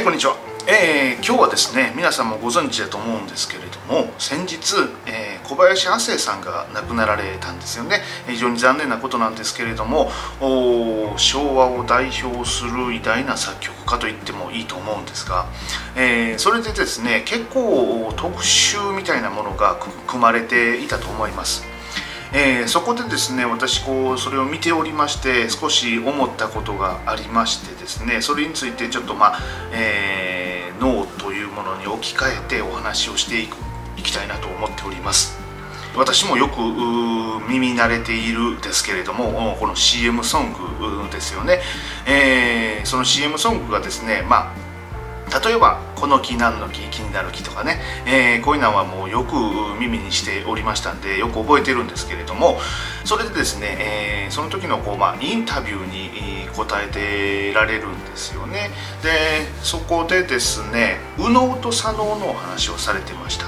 はいこんにちは、えー、今日はですね皆さんもご存知だと思うんですけれども先日、えー、小林亜生さんが亡くなられたんですよね。非常に残念なことなんですけれども昭和を代表する偉大な作曲家と言ってもいいと思うんですが、えー、それでですね結構特集みたいなものが組まれていたと思います。えー、そこでですね私こうそれを見ておりまして少し思ったことがありましてですねそれについてちょっとまあ、えー、脳というものに置き換えてお話をしていくいきたいなと思っております。私もよく耳慣れているですけれどもこの CM ソングですよね、えー、その CM ソングがですねまあ例えば「この木何の木気になる木」とかね、えー、こういうのはもうよく耳にしておりましたんでよく覚えてるんですけれどもそれでですね、えー、その時のこう、まあ、インタビューに答えてられるんですよね。でそこでですね右脳と左脳のお話をされてました。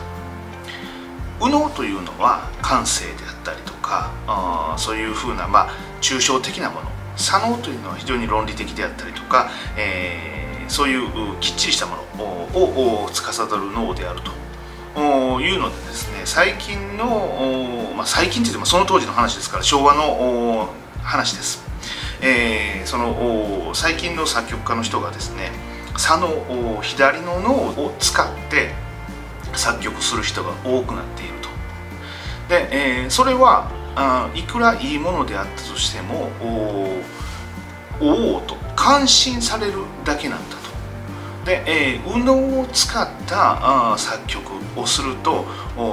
右脳というのは感性であったりとかあそういうふうな、まあ、抽象的なもの。左脳というのは非常に論理的であったりとか、えーそういうきっちりしたものを司る脳であると。いうのでですね最近の、まあ、最近って言ってもその当時の話ですから昭和の話です、えー、その最近の作曲家の人がですね左の左の脳を使って作曲する人が多くなっていると。で、えー、それはあいくらいいものであったとしてもおおと感心されるだけなんだと。で、えー、右脳を使ったあ作曲をすると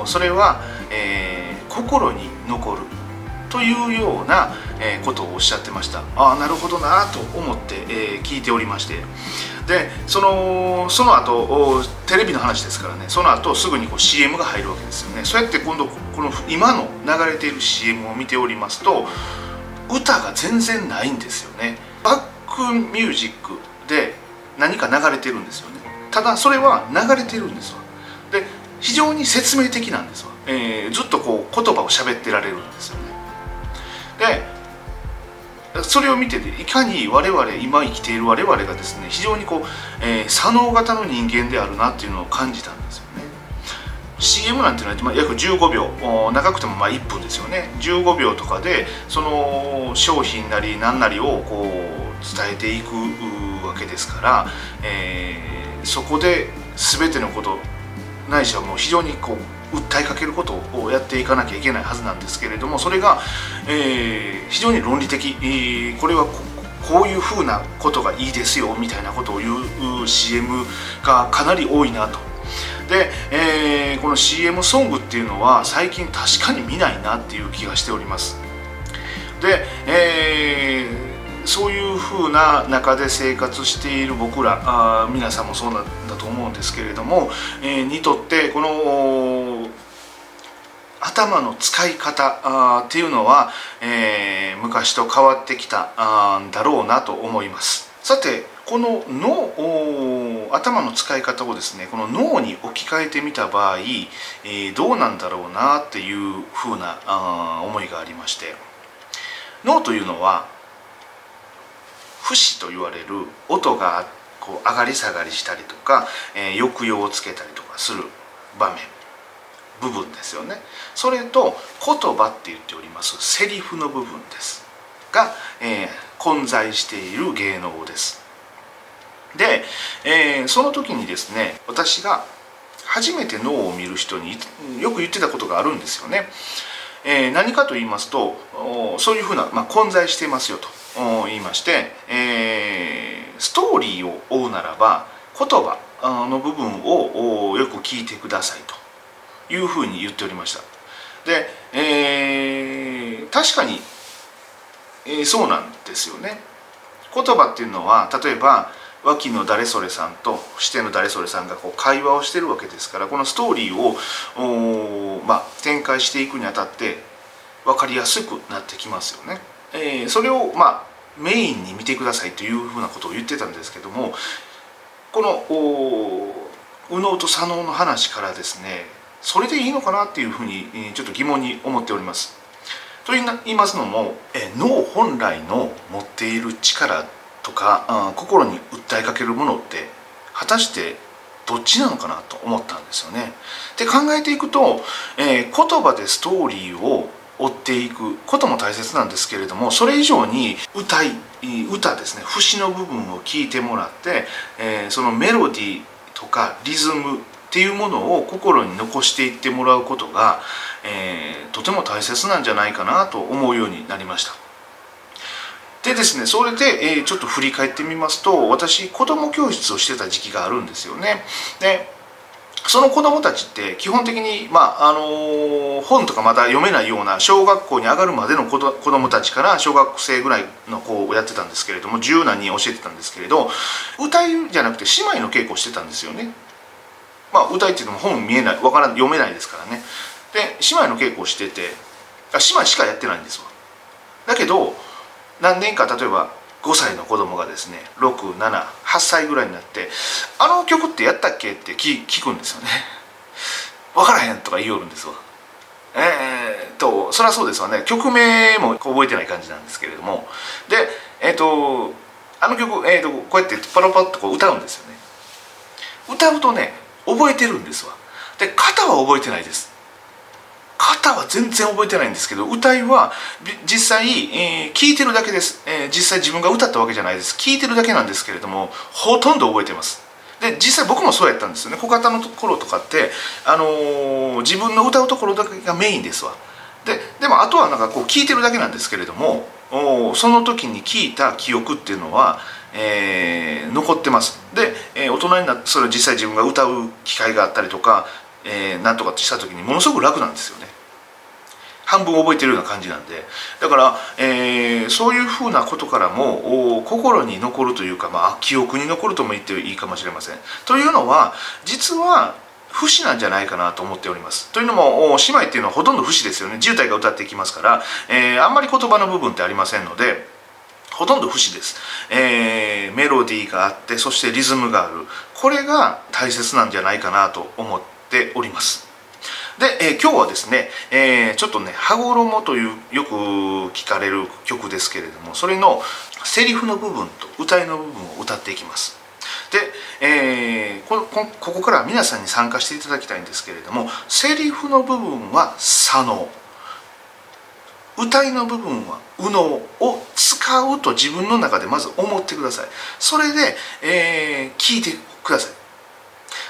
それは、えー、心に残るというような、えー、ことをおっしゃってました。ああなるほどなと思って、えー、聞いておりまして。でそのその後テレビの話ですからね。その後すぐにこう CM が入るわけですよね。そうやって今度この今の流れている CM を見ておりますと歌が全然ないんですよね。バックミュージックで何か流れてるんですよね。ただそれは流れてるんですわ。で非常に説明的なんですわ、えー、ずっとこう言葉を喋ってられるんですよね。でそれを見てていかに我々今生きている我々がですね非常にこう、えー、左脳型の人間であるなっていうのを感じたんですよ。CM なんていうのは約15秒。長くてもまあ1分ですよね。15秒とかでその商品なり何なりをこう伝えていくわけですから、えー、そこで全てのことないしはもう非常にこう訴えかけることをやっていかなきゃいけないはずなんですけれどもそれが、えー、非常に論理的、えー、これはこういうふうなことがいいですよみたいなことを言う CM がかなり多いなと。で、えー、この CM ソングっていうのは最近確かに見ないなっていう気がしております。で、えーそういうふうな中で生活している僕らあ皆さんもそうなんだと思うんですけれども、えー、にとってこの頭の使い方っていうのは、えー、昔と変わってきたあだろうなと思います。さてこの脳頭の使い方をですねこの脳に置き換えてみた場合、えー、どうなんだろうなっていうふうなあ思いがありまして。脳というのは節と言われる音がこう上がり下がりしたりとか、えー、抑揚をつけたりとかする場面部分ですよね。それと言葉って言っておりますセリフの部分です。が、えー、混在している芸能です。で、えー、その時にですね私が初めて脳を見る人によく言ってたことがあるんですよね、えー、何かと言いますとそういうふうな、まあ、混在していますよと言いまして、えー、ストーリーを追うならば言葉の部分をよく聞いてくださいというふうに言っておりました。で、えー、確かに、えー、そうなんですよね。言葉っていうのは例えば脇の誰それさんと視点の誰それさんがこう会話をしてるわけですからこのストーリーを、まあ、展開していくにあたって分かりやすくなってきますよね。えー、それをまあメインに見てくださいというふうなことを言ってたんですけどもこの右脳と左脳の話からですねそれでいいのかなっていうふうにちょっと疑問に思っております。と言いますのもえ脳本来の持っている力とかうん心に訴えかけるものって果たしてどっちなのかなと思ったんですよね。で考えていくと、えー、言葉でストーリーを追っていくことも大切なんですけれどもそれ以上に歌い歌ですね節の部分を聞いてもらって、えー、そのメロディーとかリズムっていうものを心に残していってもらうことが、えー、とても大切なんじゃないかなと思うようになりました。でですねそれで、え、ちょっと振り返ってみますと私子ども教室をしてた時期があるんですよね。でその子どもたちって基本的に、まああの、本とかまだ読めないような小学校に上がるまでの子ど子どもたちから小学生ぐらいの子をやってたんですけれども十何人教えてたんですけれど歌いじゃなくて姉妹の稽古をしてたんですよね。まあ、歌いっていうのも本見えないわからん読めないですからね。で姉妹の稽古をしててあ姉妹しかやってないんですわ。だけど何年か例えば5歳の子供がですね678歳ぐらいになって「あの曲ってやったっけ?」って聞聞くんですよね。分からへんとか言いよるんですわ。えー、とそりゃそうですわね曲名も覚えてない感じなんですけれどもでえっ、とあの曲、えーと、こうやってパラパッとこう歌うんですよね歌うとね覚えてるんですわで型は覚えてないです型は全然覚えてないんですけど歌いは実際、えー、聞いてるだけです、えー、実際自分が歌ったわけじゃないです。聞いてるだけなんですけれどもほとんど覚えてます。で実際僕もそうやったんですよね。小型のところとかって、あのー、自分の歌うところだけがメインですわ。ででもあとはなんかこう聞いてるだけなんですけれどもその時に聞いた記憶っていうのは、えー、残ってます。で、えー、大人になってそれを実際自分が歌う機会があったりとかえー、とかした時にものすごく楽なんですよね。半分覚えてるような感じなんで。だから、えー、そういうふうなことからも心に残るというか、まあ、記憶に残るとも言っていいかもしれません。というのは実は不死なんじゃないかなと思っております。というのも姉妹っていうのはほとんど不死ですよね。渋滞が歌っていきますから、えー、あんまり言葉の部分ってありませんのでほとんど不死です、えー、メロディーがあってそしてリズムがある。これが大切なんじゃないかなと思っております。で、えー、今日はですね、えー、ちょっとね「羽衣」というよく聞かれる曲ですけれどもそれのセリフの部分と歌いの部分を歌っていきます。で、えー、こここから皆さんに参加していただきたいんですけれどもセリフの部分は左脳。歌いの部分は右脳を使うと自分の中でまず思ってください。それで、えー、聞いてください。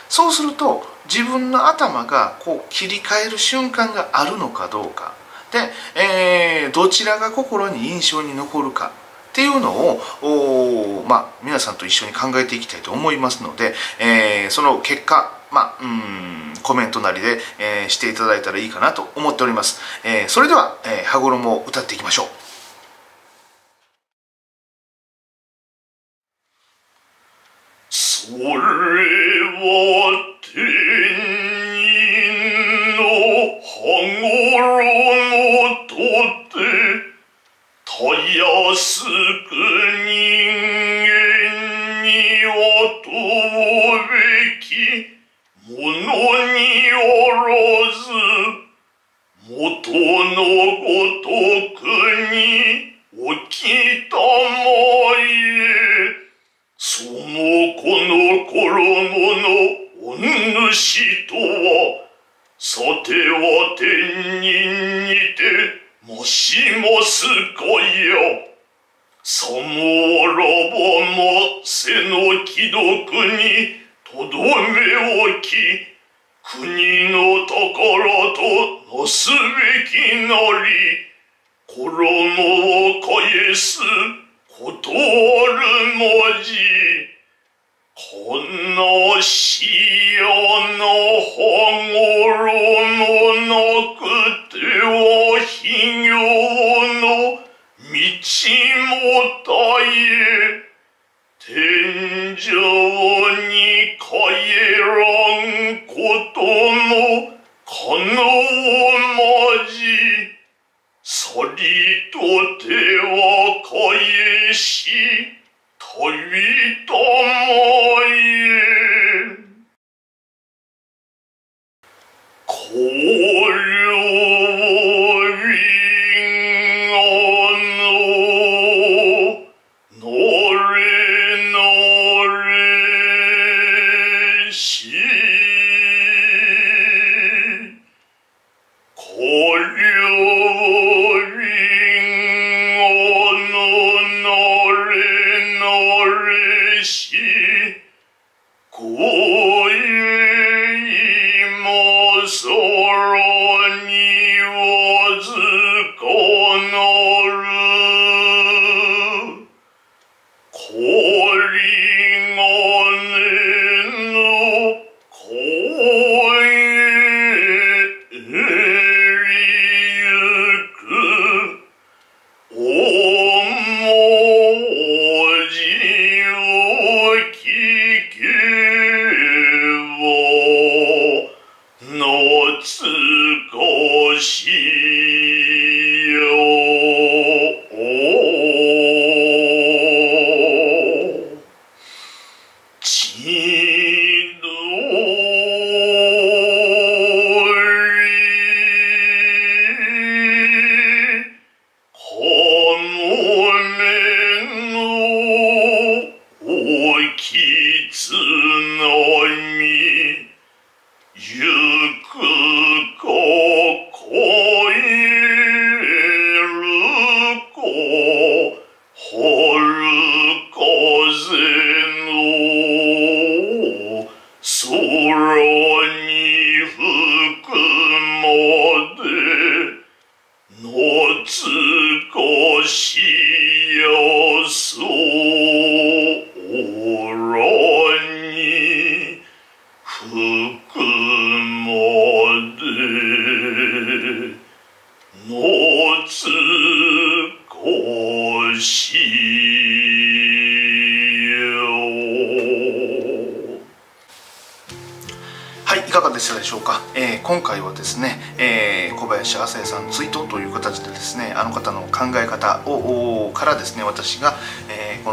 そうすると自分の頭がこう切り替える瞬間があるのかどうか。で、えー、どちらが心に印象に残るか。っていうのをまあ、皆さんと一緒に考えていきたいと思いますので、えー、その結果まあ、うんコメントなりで、えー、していただいたらいいかなと思っております、え、それでは、えー、羽衣を歌っていきましょう。の衣の主とはさては天人にてもしますかやさもあらばませの既読にとどめ置き国の宝となすべきなり衣を返す断る文この潮のほごろのなくてはひ行の道もたえ天井に帰らんことの for on ye was. しよはいかがでしたでしょうか、えー、今回はですね、えー、小林亜生さん追悼という形でですねあの方の考え方をからですね私が、えー、こ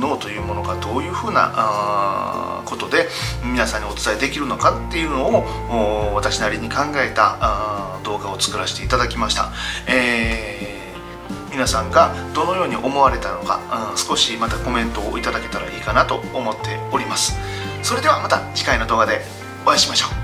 の脳というものがどういうふうなことで皆さんにお伝えできるのかっていうのを私なりに考えた動画を作らせていただきました。えー皆さんがどのように思われたのか、うん、少しまたコメントをいただけたらいいかなと思っております。それではまた次回の動画でお会いしましょう。